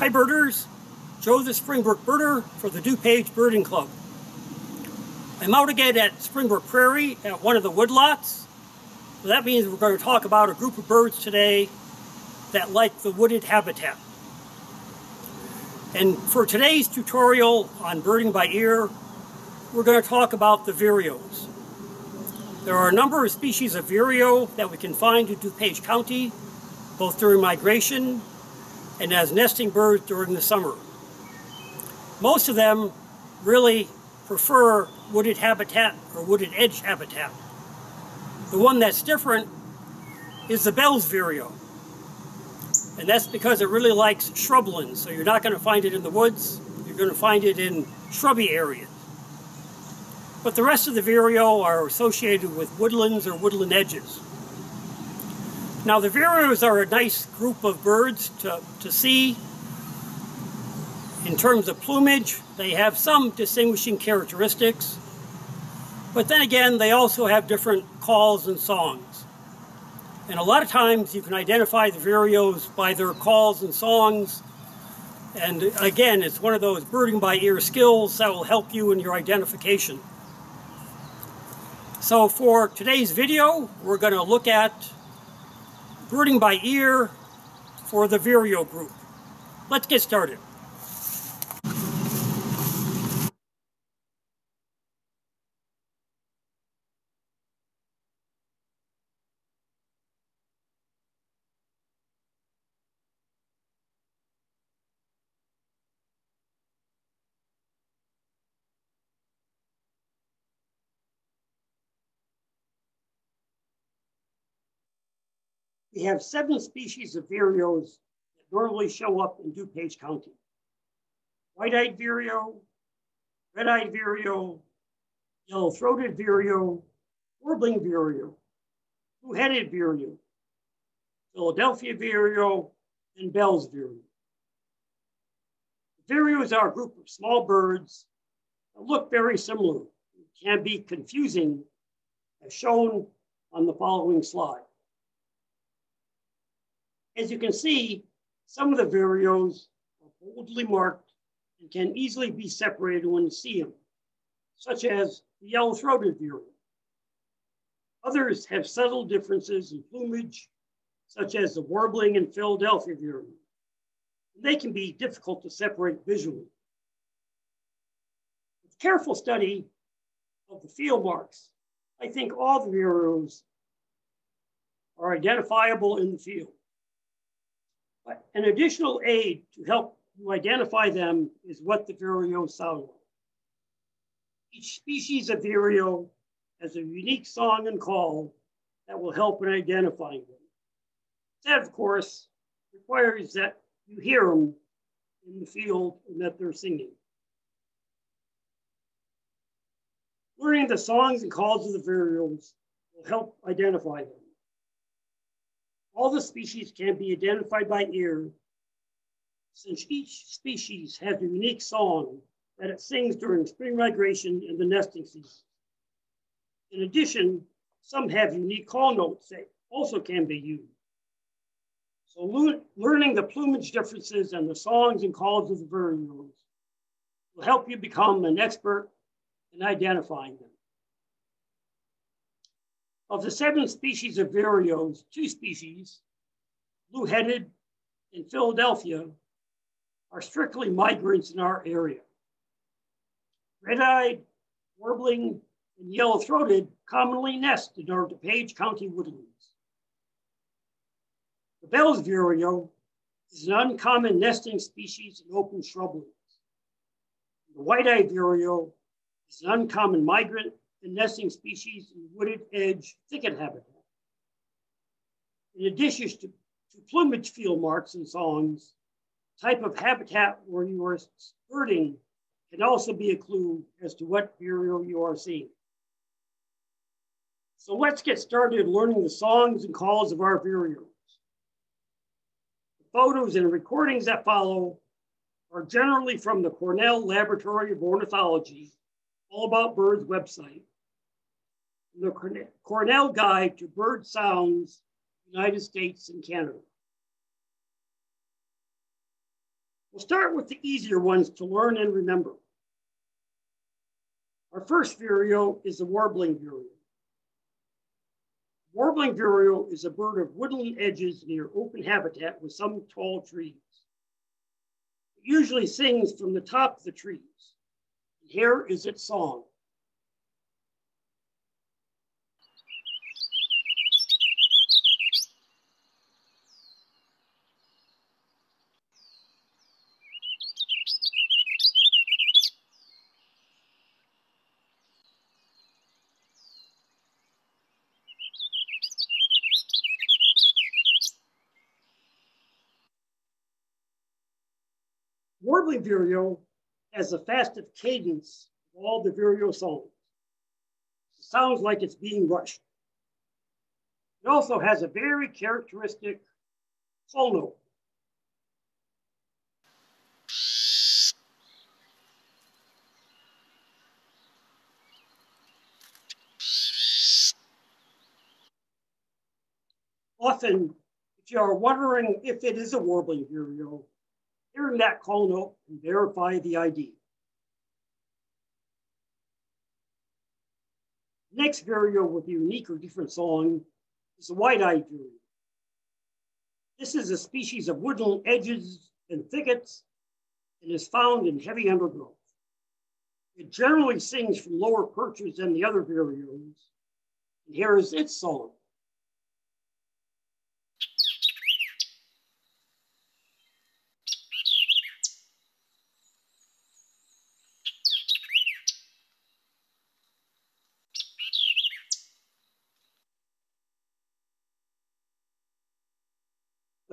Hi birders, Joe the Springbrook birder for the DuPage Birding Club. I'm out again at Springbrook Prairie at one of the woodlots. So that means we're going to talk about a group of birds today that like the wooded habitat. And for today's tutorial on birding by ear, we're going to talk about the vireos. There are a number of species of vireo that we can find in DuPage County, both during migration and as nesting birds during the summer. Most of them really prefer wooded habitat or wooded edge habitat. The one that's different is the Bell's vireo. And that's because it really likes shrublands. So you're not going to find it in the woods. You're going to find it in shrubby areas. But the rest of the vireo are associated with woodlands or woodland edges. Now the vireos are a nice group of birds to, to see. In terms of plumage, they have some distinguishing characteristics. But then again, they also have different calls and songs. And a lot of times you can identify the vireos by their calls and songs. And again, it's one of those birding by ear skills that will help you in your identification. So for today's video, we're going to look at birding by ear for the Vireo group. Let's get started. We have seven species of vireos that normally show up in DuPage County. White-eyed vireo, red-eyed vireo, yellow-throated vireo, warbling vireo, blue-headed vireo, Philadelphia vireo, and Bell's vireo. Vireos are a group of small birds that look very similar. Can be confusing as shown on the following slide. As you can see, some of the vireos are boldly marked and can easily be separated when you see them, such as the yellow-throated vireo. Others have subtle differences in plumage, such as the warbling and Philadelphia vireo. They can be difficult to separate visually. With careful study of the field marks, I think all the vireos are identifiable in the field. An additional aid to help you identify them is what the vireo sound like. Each species of vireo has a unique song and call that will help in identifying them. That, of course, requires that you hear them in the field and that they're singing. Learning the songs and calls of the vireos will help identify them. All the species can be identified by ear, since each species has a unique song that it sings during spring migration and the nesting season. In addition, some have unique call notes that also can be used. So learning the plumage differences and the songs and calls of the vireos will help you become an expert in identifying them. Of the seven species of vireos, two species, blue-headed and Philadelphia, are strictly migrants in our area. Red-eyed, warbling, and yellow-throated commonly nest in our DuPage County woodlands. The Bell's vireo is an uncommon nesting species in open shrublands. The white-eyed vireo is an uncommon migrant and nesting species in wooded edge thicket habitat. In addition to, to plumage field marks and songs, type of habitat where you are birding can also be a clue as to what vireo you are seeing. So let's get started learning the songs and calls of our vireos. The photos and recordings that follow are generally from the Cornell Laboratory of Ornithology, All About Birds website, the Cornell Guide to Bird Sounds, United States and Canada. We'll start with the easier ones to learn and remember. Our first vireo is the warbling vireo. Warbling vireo is a bird of woodland edges near open habitat with some tall trees. It usually sings from the top of the trees. Here is its song. Warbling vireo has the fastest cadence of all the vireo songs. It sounds like it's being rushed. It also has a very characteristic solo. Often, if you are wondering if it is a warbling vireo, That call note and verify the ID. Next vireo with a unique or different song is the white-eyed vireo. This is a species of woodland edges and thickets and is found in heavy undergrowth. It generally sings from lower perches than the other vireos. And here is its song.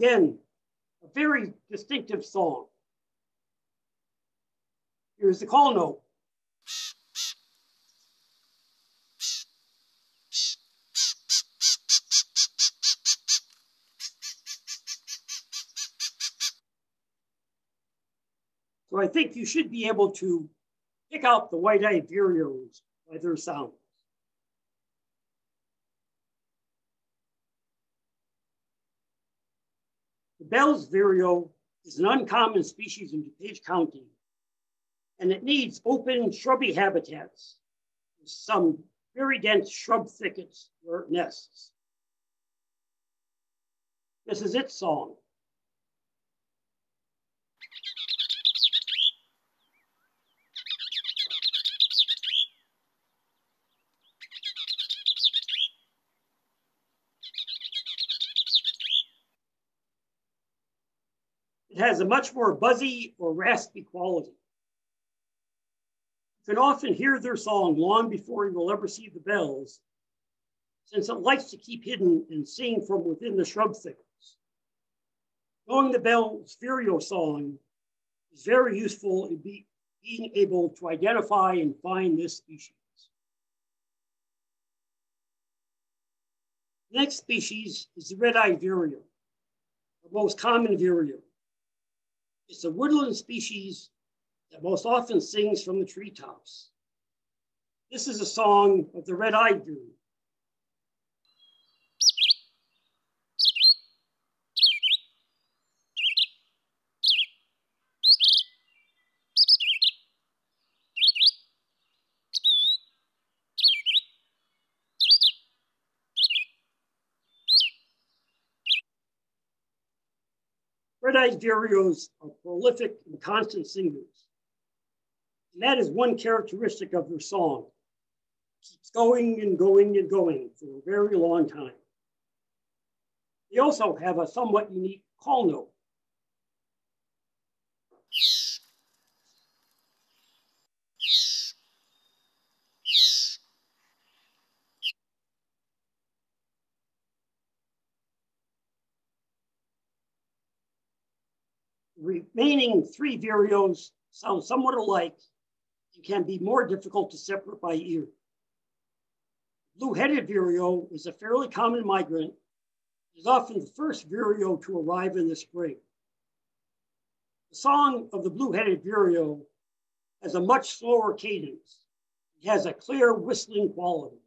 Again, a very distinctive song. Here's the call note. So I think you should be able to pick out the white-eyed vireos by their sound. Bell's vireo is an uncommon species in DuPage County, and it needs open shrubby habitats with some very dense shrub thickets where it nests. This is its song. Has a much more buzzy or raspy quality. You can often hear their song long before you will ever see the bells, since it likes to keep hidden and sing from within the shrub thickets. Knowing the bell's vireo song is very useful in be, being able to identify and find this species. next species is the red-eyed vireo, the most common vireo. It's a woodland species that most often sings from the treetops. This is a song of the red-eyed vireo. Red-eyed vireos are prolific and constant singers. And that is one characteristic of their song. It keeps going and going and going for a very long time. They also have a somewhat unique call note. Remaining three vireos sound somewhat alike and can be more difficult to separate by ear. Blue-headed vireo is a fairly common migrant. It is often the first vireo to arrive in the spring. The song of the blue-headed vireo has a much slower cadence. It has a clear whistling quality.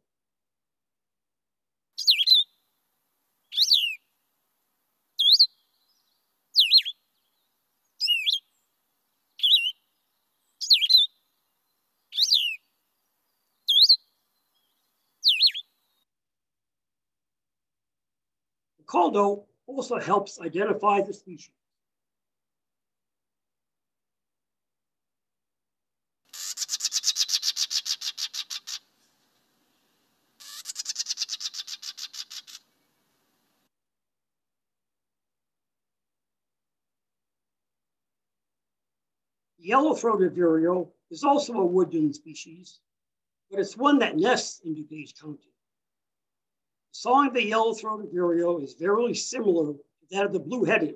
Call note also helps identify the species. Yellow-throated vireo is also a woodland species, but it's one that nests in DuPage County. Song of the yellow-throated vireo is very similar to that of the blue-headed,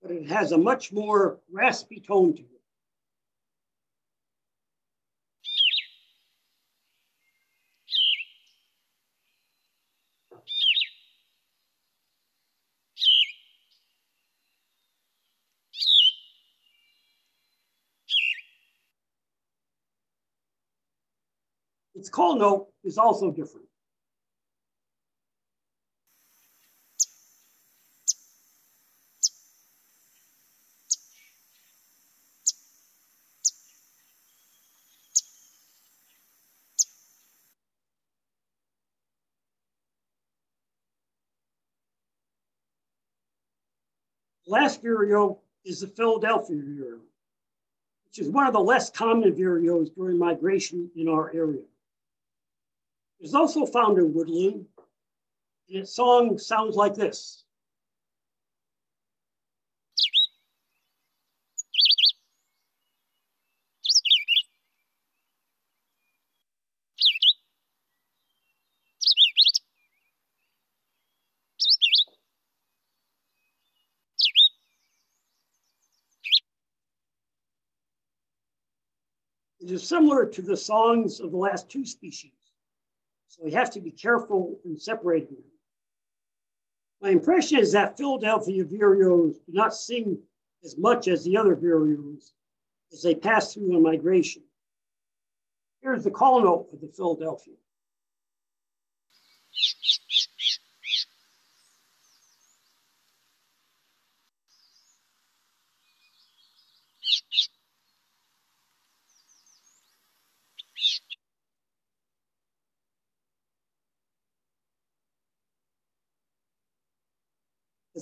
but it has a much more raspy tone to it. Its call note is also different. Last vireo is the Philadelphia vireo, which is one of the less common vireos during migration in our area. It is also found in woodland, and its song sounds like this. It is similar to the songs of the last two species. So we have to be careful in separating them. My impression is that Philadelphia vireos do not sing as much as the other vireos as they pass through a migration. Here's the call note of the Philadelphia.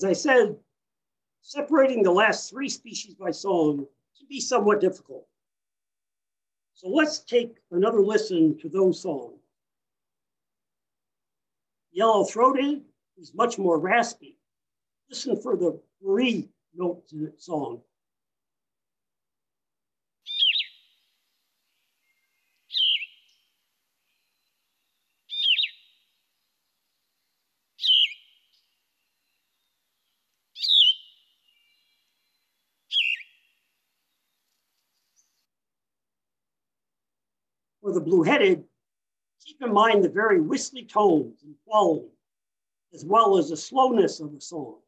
As I said, separating the last three species by song can be somewhat difficult. So let's take another listen to those songs. Yellow-throated is much more raspy. Listen for the re notes in its song. For the blue-headed, keep in mind the very whistly tones and quality, as well as the slowness of the song.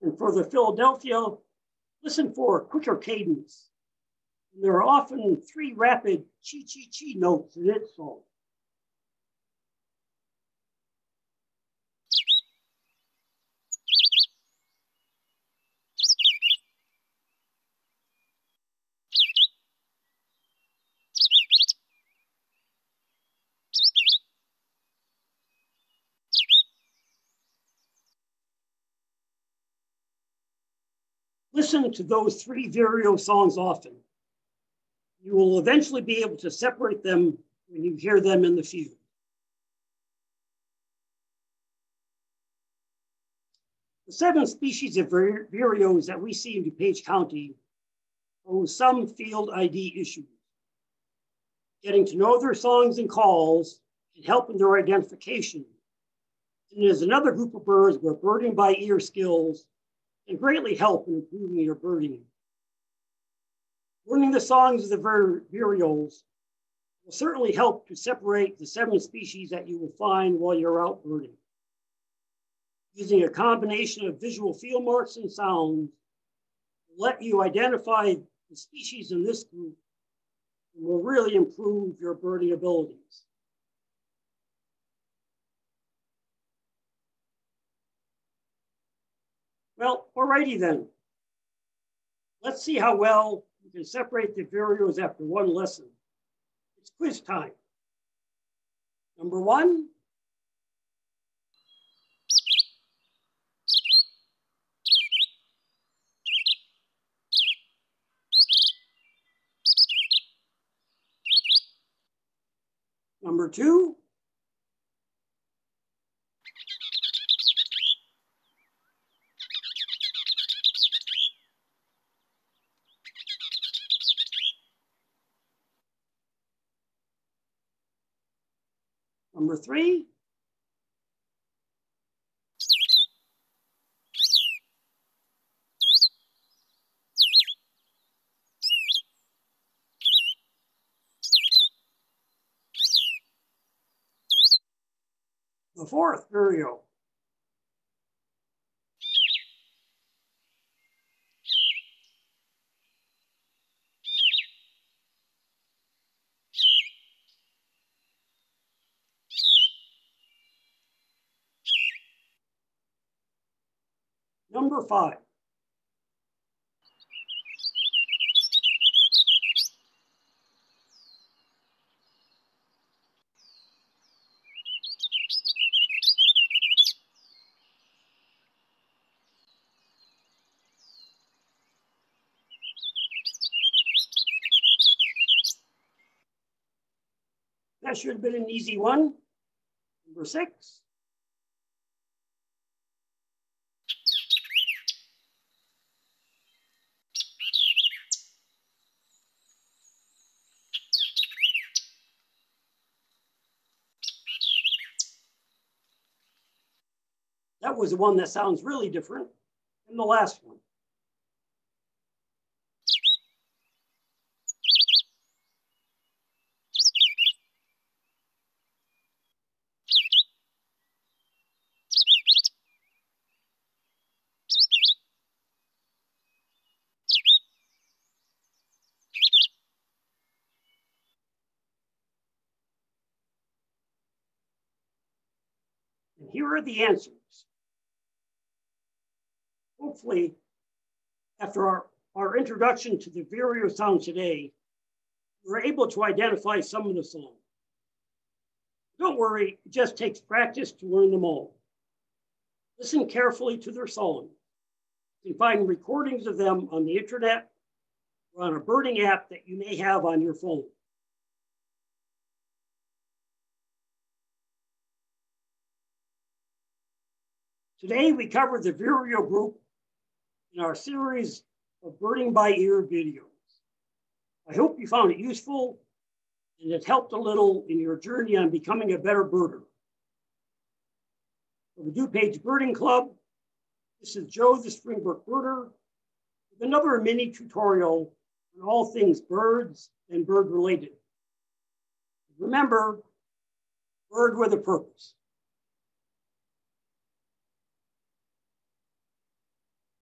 And for the Philadelphia, listen for a quicker cadence there are often three rapid chi chi chi notes in its song. Listen to those three vireo songs often you will eventually be able to separate them when you hear them in the field. The seven species of vireos that we see in DuPage County pose some field ID issues. Getting to know their songs and calls can help in their identification. And there's another group of birds where birding by ear skills can greatly help in improving your birding. Learning the songs of the vireos will certainly help to separate the seven species that you will find while you're out birding. Using a combination of visual field marks and sounds will let you identify the species in this group and will really improve your birding abilities. Well, alrighty then. Let's see how well you can separate the vireos after one lesson. It's quiz time. Number one, Number two, Number three, the fourth vireo. Number five. That should have been an easy one. Number six. That was the one that sounds really different than the last one. And here are the answers. Hopefully, after our, our introduction to the vireo sound today, we're able to identify some of the songs. Don't worry, it just takes practice to learn them all. Listen carefully to their song. You can find recordings of them on the internet or on a birding app that you may have on your phone. Today, we covered the Vireo group in our series of birding by ear videos. I hope you found it useful and it helped a little in your journey on becoming a better birder. For the DuPage Birding Club, this is Joe the Springbrook Birder with another mini tutorial on all things birds and bird related. Remember, bird with a purpose.